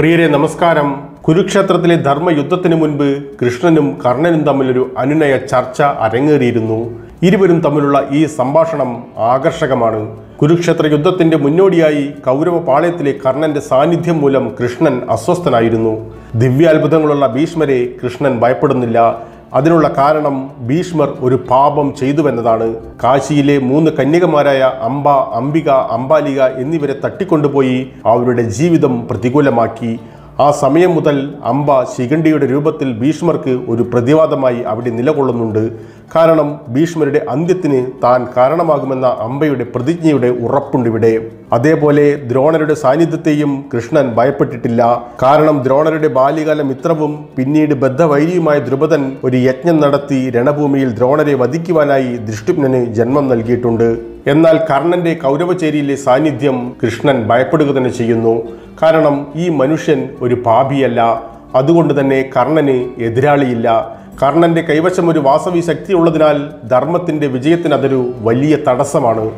പ്രിയരെ നമസ്കാരം. കുരുക്ഷേത്രത്തിലെ ധർമ്മയുദ്ധത്തിന് മുൻപ് കൃഷ്ണനും കർണനും തമ്മിലൊരു അനുനയ ചർച്ച അരങ്ങേറിയിരുന്നു. ഇരുവരും തമ്മിലുള്ള ഈ സംഭാഷണം ആകർഷകമാണ്. കുരുക്ഷേത്ര യുദ്ധത്തിന്റെ മുന്നോടിയായി കൗരവ പാളയത്തിലെ കർണന്റെ സാന്നിധ്യം മൂലം കൃഷ്ണൻ അസ്വസ്ഥനായിരുന്നു. ദിവ്യാത്ഭുതങ്ങളുള്ള ഭീഷ്മരെ കൃഷ്ണൻ ഭയപ്പെടുന്നില്ല. അതിനുള്ള കാരണം ഭീഷ്മർ ഒരു പാപം ചെയ്തുവെന്നതാണ്. കാശിയിലെ മൂന്ന് കന്യകമാരായ അംബ അംബിക അംബാലിക എന്നിവരെ തട്ടിക്കൊണ്ടുപോയി അവരുടെ ജീവിതം പ്രതികൂലമാക്കി. ആ സമയം മുതൽ അംബ ശിഖണ്ഡിയുടെ രൂപത്തിൽ ഭീഷ്മർക്ക് ഒരു പ്രതിവാദമായി അവിടെ നിലകൊള്ളുന്നുണ്ട്. കാരണം ഭീഷ്മരുടെ അന്ത്യത്തിന് താൻ കാരണമാകുമെന്ന അമ്പയുടെ പ്രതിജ്ഞയുടെ ഉറപ്പുണ്ടിവിടെ അതേപോലെ ദ്രോണരുടെ സാന്നിധ്യത്തെയും കൃഷ്ണൻ ഭയപ്പെട്ടിട്ടില്ല. കാരണം ദ്രോണരുടെ ബാല്യകാല മിത്രവും പിന്നീട് ബദ്ധവൈരിയുമായ ദ്രുപദൻ ഒരു യജ്ഞം നടത്തി രണഭൂമിയിൽ ദ്രോണരെ വധിക്കുവാനായി ദൃഷ്ടുപ്നന് ജന്മം നൽകിയിട്ടുണ്ട്. എന്നാൽ കർണന്റെ കൗരവചേരിയിലെ സാന്നിധ്യം കൃഷ്ണൻ ഭയപ്പെടുക തന്നെ ചെയ്യുന്നു. കാരണം ഈ മനുഷ്യൻ ഒരു പാപിയല്ല. അതുകൊണ്ട് തന്നെ കർണന് എതിരാളിയില്ല. കർണന്റെ കൈവശം ഒരു വാസവി ശക്തി ഉള്ളതിനാൽ ധർമ്മത്തിന്റെ വിജയത്തിന് അതൊരു വലിയ തടസ്സമാണ്.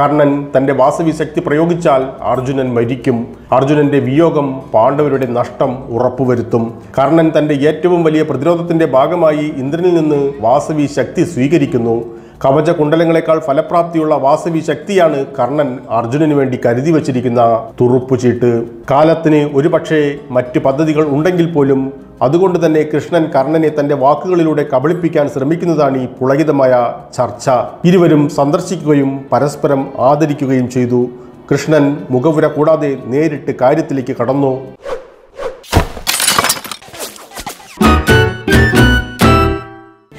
കർണൻ തന്റെ വാസവി ശക്തി പ്രയോഗിച്ചാൽ അർജുനൻ മരിക്കും. അർജുനന്റെ വിയോഗം പാണ്ഡവരുടെ നഷ്ടം ഉറപ്പുവരുത്തും. കർണൻ തന്റെ ഏറ്റവും വലിയ പ്രതിരോധത്തിന്റെ ഭാഗമായി ഇന്ദ്രനിൽ നിന്ന് വാസവി ശക്തി സ്വീകരിക്കുന്നു. കവച കുണ്ടലങ്ങളെക്കാൾ ഫലപ്രാപ്തിയുള്ള വാസവി ശക്തിയാണ് കർണൻ അർജുനന് വേണ്ടി കരുതി വച്ചിരിക്കുന്ന തുറുപ്പുചീട്ട്. കാലത്തിന് ഒരുപക്ഷെ മറ്റ് പദ്ധതികൾ ഉണ്ടെങ്കിൽ പോലും അതുകൊണ്ട് തന്നെ കൃഷ്ണൻ കർണനെ തന്റെ വാക്കുകളിലൂടെ കബളിപ്പിക്കാൻ ശ്രമിക്കുന്നതാണ് ഈ പുളകിതമായ ചർച്ച. ഇരുവരും സന്ദർശിക്കുകയും പരസ്പരം ആദരിക്കുകയും ചെയ്തു. കൃഷ്ണൻ മുഖവുര കൂടാതെ നേരിട്ട് കാര്യത്തിലേക്ക് കടന്നു.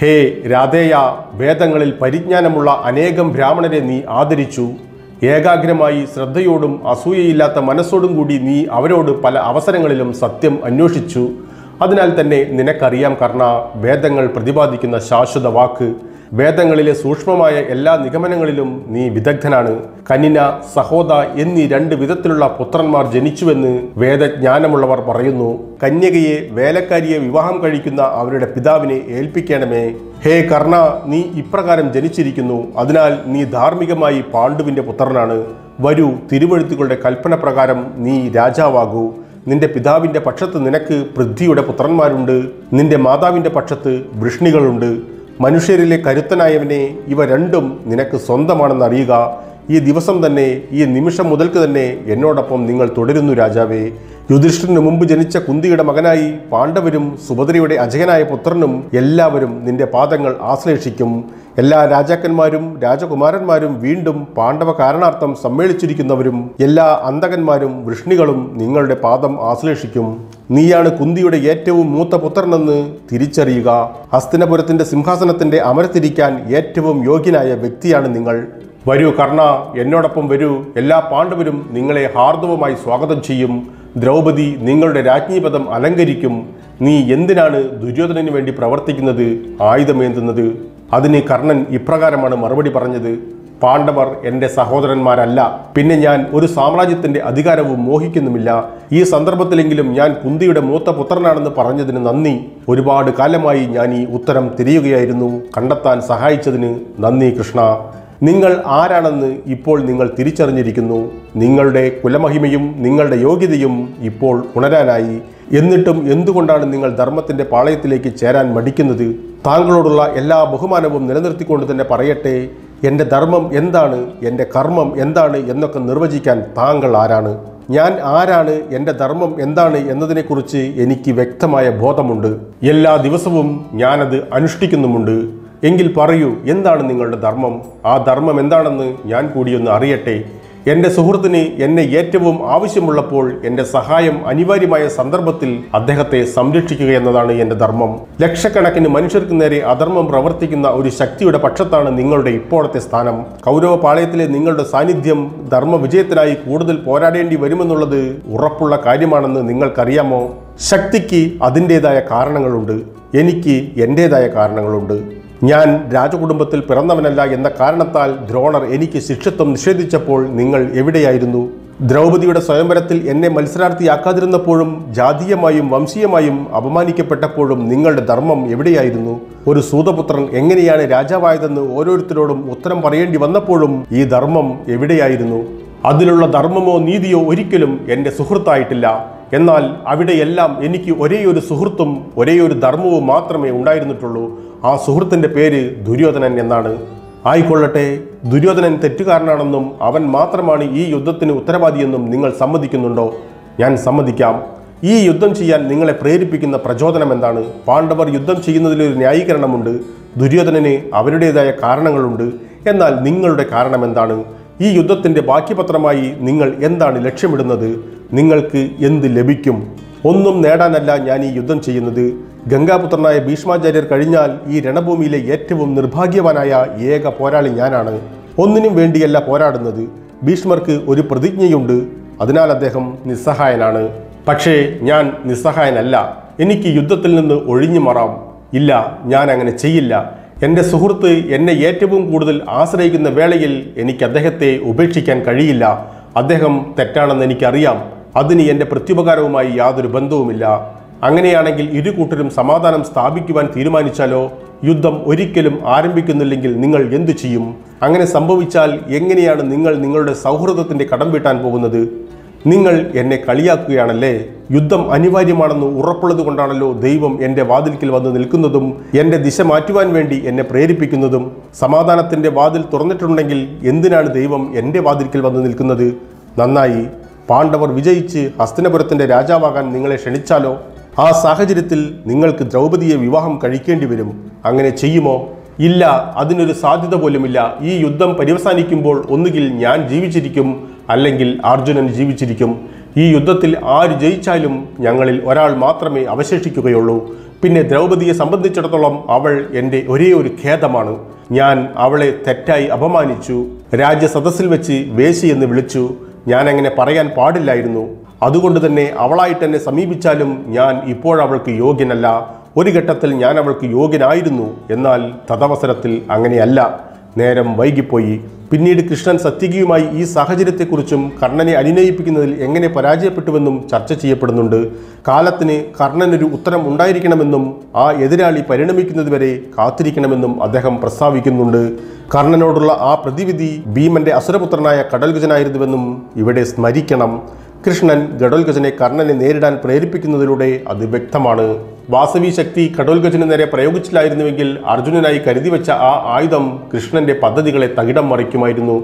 ഹേ രാധേയ വേദങ്ങളിൽ പരിജ്ഞാനമുള്ള അനേകം ബ്രാഹ്മണരെ നീ ആദരിച്ചു. ഏകാഗ്രമായി ശ്രദ്ധയോടും അസൂയയില്ലാത്ത മനസ്സോടും കൂടി നീ അവരോട് പല അവസരങ്ങളിലും സത്യം അന്വേഷിച്ചു. അതിനാൽ തന്നെ നിനക്കറിയാം കർണ വേദങ്ങൾ പ്രതിപാദിക്കുന്ന ശാശ്വത വാക്ക് വേദങ്ങളിലെ സൂക്ഷ്മമായ എല്ലാ നിഗമനങ്ങളിലും നീ വിദഗ്ധനാണ്. കനിന സഹോദ എന്നീ രണ്ട് വിധത്തിലുള്ള പുത്രന്മാർ ജനിച്ചുവെന്ന് വേദജ്ഞാനമുള്ളവർ പറയുന്നു. കന്യകയെ വേലക്കാരിയെ വിവാഹം കഴിക്കുന്ന അവരുടെ പിതാവിനെ ഏൽപ്പിക്കണമേ. ഹേ കർണ നീ ഇപ്രകാരം ജനിച്ചിരിക്കുന്നു. അതിനാൽ നീ ധാർമ്മികമായി പാണ്ഡുവിന്റെ പുത്രനാണ്. വരൂ തിരുവഴുത്തുകളുടെ കൽപ്പന പ്രകാരം നീ രാജാവാകൂ. നിന്റെ പിതാവിന്റെ പക്ഷത്ത് നിനക്ക് പൃഥ്വിയുടെ പുത്രന്മാരുണ്ട്. നിന്റെ മാതാവിന്റെ പക്ഷത്ത് വൃഷ്ണികളുണ്ട്. മനുഷ്യരിലെ കരുത്തനായവനെ ഇവ രണ്ടും നിനക്ക് സ്വന്തമാണെന്ന് അറിയുക. ഈ ദിവസം തന്നെ ഈ നിമിഷം മുതൽക്ക് തന്നെ എന്നോടൊപ്പം നിങ്ങൾ തുടരുന്നു രാജാവേ. യുധിഷ്ഠിരനു മുമ്പ് ജനിച്ച കുന്തിയുടെ മകനായി പാണ്ഡവരും സുഭദ്രയുടെ അജയനായ പുത്രനും എല്ലാവരും നിന്റെ പാദങ്ങൾ ആശ്ലേഷിക്കും. എല്ലാ രാജാക്കന്മാരും രാജകുമാരന്മാരും വീണ്ടും പാണ്ഡവ കാരണാർത്ഥം സമ്മേളിച്ചിരിക്കുന്നവരും എല്ലാ അന്തകന്മാരും വൃഷ്ണികളും നിങ്ങളുടെ പാദം ആശ്ലേഷിക്കും. നീയാണ് കുന്തിയുടെ ഏറ്റവും മൂത്ത പുത്രനെന്ന് തിരിച്ചറിയുക. ഹസ്തിനപുരത്തിന്റെ സിംഹാസനത്തിന്റെ അമരത്തിരിക്കാൻ ഏറ്റവും യോഗ്യനായ വ്യക്തിയാണ് നിങ്ങൾ. വരൂ കർണ എന്നോടൊപ്പം വരൂ. എല്ലാ പാണ്ഡവരും നിങ്ങളെ ഹാർദവമായി സ്വാഗതം ചെയ്യും. ദ്രൗപദി നിങ്ങളുടെ രാജ്ഞീപദം അലങ്കരിക്കും. നീ എന്തിനാണ് ദുര്യോധനന് വേണ്ടി പ്രവർത്തിക്കുന്നത്? ആയുധമേന്തുന്നത് അതിന് കർണൻ ഇപ്രകാരമാണ് മറുപടി പറഞ്ഞത്. പാണ്ഡവർ എന്റെ സഹോദരന്മാരല്ല. പിന്നെ ഞാൻ ഒരു സാമ്രാജ്യത്തിന്റെ അധികാരവും മോഹിക്കുന്നുമില്ല. ഈ സന്ദർഭത്തിലെങ്കിലും ഞാൻ കുന്തിയുടെ മൂത്ത പുത്രനാണെന്ന് പറഞ്ഞതിന് നന്ദി. ഒരുപാട് കാലമായി ഞാൻ ഈ ഉത്തരം തിരയുകയായിരുന്നു. കണ്ടെത്താൻ സഹായിച്ചതിന് നന്ദി കൃഷ്ണ. നിങ്ങൾ ആരാണെന്ന് ഇപ്പോൾ നിങ്ങൾ തിരിച്ചറിഞ്ഞിരിക്കുന്നു. നിങ്ങളുടെ കുലമഹിമയും നിങ്ങളുടെ യോഗ്യതയും ഇപ്പോൾ ഉണരാനായി. എന്നിട്ടും എന്തുകൊണ്ടാണ് നിങ്ങൾ ധർമ്മത്തിന്റെ പാളയത്തിലേക്ക് ചേരാൻ മടിക്കുന്നത്? താങ്കളോടുള്ള എല്ലാ ബഹുമാനവും നിലനിർത്തിക്കൊണ്ട് തന്നെ പറയട്ടെ എന്റെ ധർമ്മം എന്താണ്? എന്റെ കർമ്മം എന്താണ്? എന്നൊക്കെ നിർവചിക്കാൻ താങ്കൾ ആരാണ്? ഞാൻ ആരാണ്? എന്റെ ധർമ്മം എന്താണ്? എന്നതിനെക്കുറിച്ച് എനിക്ക് വ്യക്തമായ ബോധമുണ്ട്. എല്ലാ ദിവസവും ഞാനത് അനുഷ്ഠിക്കുന്നുമുണ്ട്. എങ്കിൽ പറയൂ എന്താണ് നിങ്ങളുടെ ധർമ്മം? ആ ധർമ്മം എന്താണെന്ന് ഞാൻ കൂടിയൊന്ന് അറിയട്ടെ. എന്റെ സുഹൃത്തിന് എന്നെ ഏറ്റവും ആവശ്യമുള്ളപ്പോൾ എന്റെ സഹായം അനിവാര്യമായ സന്ദർഭത്തിൽ അദ്ദേഹത്തെ സംരക്ഷിക്കുക എന്നതാണ് എന്റെ ധർമ്മം. ലക്ഷക്കണക്കിന് മനുഷ്യർക്ക് നേരെ അധർമ്മം പ്രവർത്തിക്കുന്ന ഒരു ശക്തിയുടെ പക്ഷത്താണ് നിങ്ങളുടെ ഇപ്പോഴത്തെ സ്ഥാനം. കൗരവ പാളയത്തിലെ നിങ്ങളുടെ സാന്നിധ്യം ധർമ്മ വിജയത്തിനായി കൂടുതൽ പോരാടേണ്ടി വരുമെന്നുള്ളത് ഉറപ്പുള്ള കാര്യമാണെന്ന് നിങ്ങൾക്കറിയാമോ? ശക്തിക്ക് അതിന്റേതായ കാരണങ്ങളുണ്ട്. എനിക്ക് എന്റേതായ കാരണങ്ങളുണ്ട്. ഞാൻ രാജകുടുംബത്തിൽ പിറന്നവനല്ല എന്ന കാരണത്താൽ ദ്രോണർ എനിക്ക് ശിക്ഷത്വം നിഷേധിച്ചപ്പോൾ നിങ്ങൾ എവിടെയായിരുന്നു? ദ്രൗപദിയുടെ സ്വയംവരത്തിൽ എന്നെ മത്സരാർത്ഥിയാക്കാതിരുന്നപ്പോഴും ജാതീയമായും വംശീയമായും അപമാനിക്കപ്പെട്ടപ്പോഴും നിങ്ങളുടെ ധർമ്മം എവിടെയായിരുന്നു? ഒരു സൂതപുത്രൻ എങ്ങനെയാണ് രാജാവായതെന്ന് ഓരോരുത്തരോടും ഉത്തരം പറയേണ്ടി വന്നപ്പോഴും ഈ ധർമ്മം എവിടെയായിരുന്നു? അതിലുള്ള ധർമ്മമോ നീതിയോ ഒരിക്കലും എന്റെ സുഹൃത്തായിട്ടില്ല. എന്നാൽ അവിടെയെല്ലാം എനിക്ക് ഒരേ ഒരു സുഹൃത്തും ഒരേ ഒരു ധർമ്മവും മാത്രമേ ഉണ്ടായിരുന്നിട്ടുള്ളൂ. ആ സുഹൃത്തിന്റെ പേര് ദുര്യോധനൻ എന്നാണ്. ആയിക്കൊള്ളട്ടെ ദുര്യോധനൻ തെറ്റുകാരനാണെന്നും അവൻ മാത്രമാണ് ഈ യുദ്ധത്തിന് ഉത്തരവാദിയെന്നും നിങ്ങൾ സമ്മതിക്കുന്നുണ്ടോ? ഞാൻ സമ്മതിക്കാം. ഈ യുദ്ധം ചെയ്യാൻ നിങ്ങളെ പ്രേരിപ്പിക്കുന്ന പ്രചോദനം എന്താണ്? പാണ്ഡവർ യുദ്ധം ചെയ്യുന്നതിലൊരു ന്യായീകരണമുണ്ട്. ദുര്യോധനന് അവരുടേതായ കാരണങ്ങളുണ്ട്. എന്നാൽ നിങ്ങളുടെ കാരണം എന്താണ്? ഈ യുദ്ധത്തിന്റെ ബാക്കിപത്രമായി നിങ്ങൾ എന്താണ് ലക്ഷ്യമിടുന്നത്? നിങ്ങൾക്ക് എന്ത് ലഭിക്കും? ഒന്നും നേടാനല്ല ഞാൻ ഈ യുദ്ധം ചെയ്യുന്നത്. ഗംഗാപുത്രനായ ഭീഷ്മാചാര്യർ കഴിഞ്ഞാൽ ഈ രണഭൂമിയിലെ ഏറ്റവും നിർഭാഗ്യവാനായ ഏക പോരാളി ഞാനാണ്. ഒന്നിനും വേണ്ടിയല്ല പോരാടുന്നത്. ഭീഷ്മർക്ക് ഒരു പ്രതിജ്ഞയുണ്ട്. അതിനാൽ അദ്ദേഹം നിസ്സഹായനാണ്. പക്ഷേ ഞാൻ നിസ്സഹായനല്ല. എനിക്ക് യുദ്ധത്തിൽ നിന്ന് ഒഴിഞ്ഞു മാറാം. ഇല്ല ഞാൻ അങ്ങനെ ചെയ്യില്ല. എന്റെ സുഹൃത്ത് എന്നെ ഏറ്റവും കൂടുതൽ ആശ്രയിക്കുന്ന വേളയിൽ എനിക്ക് അദ്ദേഹത്തെ ഉപേക്ഷിക്കാൻ കഴിയില്ല. അദ്ദേഹം തെറ്റാണെന്ന് എനിക്കറിയാം. അതിന് എന്റെ പ്രത്യുപകാരവുമായി യാതൊരു ബന്ധവുമില്ല. അങ്ങനെയാണെങ്കിൽ ഇരു കൂട്ടരും സമാധാനം സ്ഥാപിക്കുവാൻ തീരുമാനിച്ചാലോ? യുദ്ധം ഒരിക്കലും ആരംഭിക്കുന്നില്ലെങ്കിൽ നിങ്ങൾ എന്തു ചെയ്യും? അങ്ങനെ സംഭവിച്ചാൽ എങ്ങനെയാണ് നിങ്ങൾ നിങ്ങളുടെ സൗഹൃദത്തിന്റെ കടം വീട്ടാൻ പോകുന്നത്? നിങ്ങൾ എന്നെ കളിയാക്കുകയാണല്ലേ? യുദ്ധം അനിവാര്യമാണെന്ന് ഉറപ്പുള്ളത് കൊണ്ടാണല്ലോ ദൈവം എന്റെ വാതിൽക്കിൽ വന്ന് നിൽക്കുന്നതും എന്റെ ദിശ മാറ്റുവാൻ വേണ്ടി എന്നെ പ്രേരിപ്പിക്കുന്നതും. സമാധാനത്തിന്റെ വാതിൽ തുറന്നിട്ടുണ്ടെങ്കിൽ എന്തിനാണ് ദൈവം എന്റെ വാതിൽക്കിൽ വന്ന് നിൽക്കുന്നത്? നന്നായി. പാണ്ഡവർ വിജയിച്ച് ഹസ്തിനപുരത്തിന്റെ രാജാവാകാൻ നിങ്ങളെ ക്ഷണിച്ചാലോ? ആ സാഹചര്യത്തിൽ നിങ്ങൾക്ക് ദ്രൗപദിയെ വിവാഹം കഴിക്കേണ്ടി വരും. അങ്ങനെ ചെയ്യുമോ? ഇല്ല അതിനൊരു സാധ്യത പോലുമില്ല. ഈ യുദ്ധം പര്യവസാനിക്കുമ്പോൾ ഒന്നുകിൽ ഞാൻ ജീവിച്ചിരിക്കും അല്ലെങ്കിൽ അർജുനൻ ജീവിച്ചിരിക്കും. ഈ യുദ്ധത്തിൽ ആര് ജയിച്ചാലും ഞങ്ങളിൽ ഒരാൾ മാത്രമേ അവശേഷിക്കുകയുള്ളൂ. പിന്നെ ദ്രൗപദിയെ സംബന്ധിച്ചിടത്തോളം അവൾ എന്റെ ഒരേ ഒരു ഖേദമാണ്. ഞാൻ അവളെ തെറ്റായി അപമാനിച്ചു രാജ്യസദസ്സിൽ വെച്ച് വേശി എന്ന് വിളിച്ചു ഞാൻ പറയാൻ പാടില്ലായിരുന്നു. അതുകൊണ്ട് തന്നെ അവളായിട്ട് എന്നെ സമീപിച്ചാലും ഞാൻ ഇപ്പോഴവൾക്ക് യോഗ്യനല്ല. ഒരു ഘട്ടത്തിൽ ഞാൻ അവൾക്ക് യോഗ്യനായിരുന്നു. എന്നാൽ തദവസരത്തിൽ അങ്ങനെയല്ല. നേരം വൈകിപ്പോയി. പിന്നീട് കൃഷ്ണൻ സത്യകിയുമായി ഈ സാഹചര്യത്തെക്കുറിച്ചും കർണനെ അനുനയിപ്പിക്കുന്നതിൽ എങ്ങനെ പരാജയപ്പെട്ടുവെന്നും ചർച്ച ചെയ്യപ്പെടുന്നുണ്ട്. കാലത്തിന് കർണനൊരു ഉത്തരം ഉണ്ടായിരിക്കണമെന്നും ആ എതിരാളി പരിണമിക്കുന്നതുവരെ കാത്തിരിക്കണമെന്നും അദ്ദേഹം പ്രസ്താവിക്കുന്നുണ്ട്. കർണനോടുള്ള ആ പ്രതിവിധി ഭീമന്റെ അസുരപുത്രനായ കടൽഗജനായിരുന്നുവെന്നും ഇവിടെ സ്മരിക്കണം. കൃഷ്ണൻ ഗഡോൽഗജനെ കർണനെ നേരിടാൻ പ്രേരിപ്പിക്കുന്നതിലൂടെ അത് വ്യക്തമാണ്. വാസവി ശക്തി ഘടോൽഗജന് നേരെ പ്രയോഗിച്ചില്ലായിരുന്നുവെങ്കിൽ അർജുനനായി കരുതി വെച്ച ആ ആയുധം കൃഷ്ണന്റെ പദ്ധതികളെ തകിടം മറിക്കുമായിരുന്നു.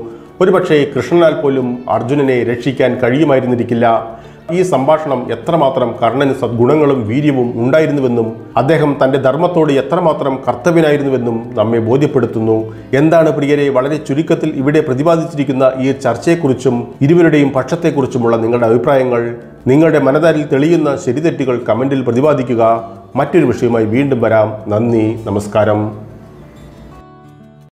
ഒരുപക്ഷെ കൃഷ്ണനാൽ പോലും അർജുനനെ രക്ഷിക്കാൻ കഴിയുമായിരുന്നിരിക്കില്ല. ഈ സംഭാഷണം എത്രമാത്രം കർണന് സദ്ഗുണങ്ങളും വീര്യവും ഉണ്ടായിരുന്നുവെന്നും അദ്ദേഹം തന്റെ ധർമ്മത്തോട് എത്രമാത്രം കർത്തവ്യനായിരുന്നുവെന്നും നമ്മെ ബോധ്യപ്പെടുത്തുന്നു. എന്താണ് പ്രിയരെ വളരെ ചുരുക്കത്തിൽ ഇവിടെ പ്രതിപാദിച്ചിരിക്കുന്ന ഈ ചർച്ചയെക്കുറിച്ചും ഇരുവരുടെയും പക്ഷത്തെക്കുറിച്ചുമുള്ള നിങ്ങളുടെ അഭിപ്രായങ്ങൾ? നിങ്ങളുടെ മനതാരിൽ തെളിയുന്ന ശരിതെറ്റുകൾ കമന്റിൽ പ്രതിപാദിക്കുക. മറ്റൊരു വിഷയമായി വീണ്ടും വരാം. നന്ദി നമസ്കാരം.